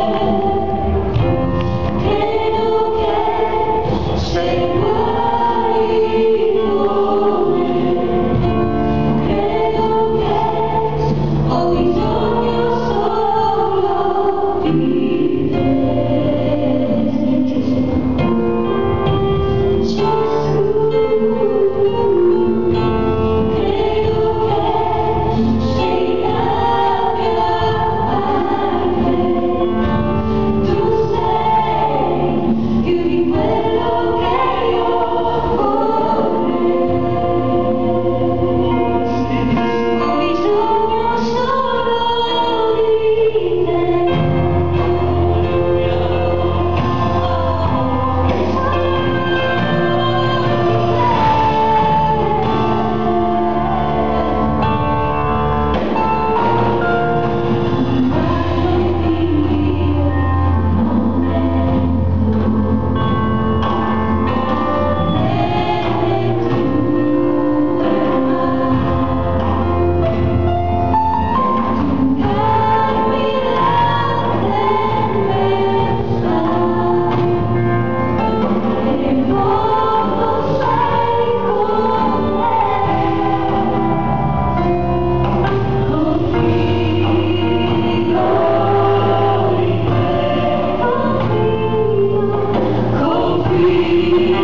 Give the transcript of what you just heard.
Sei Holy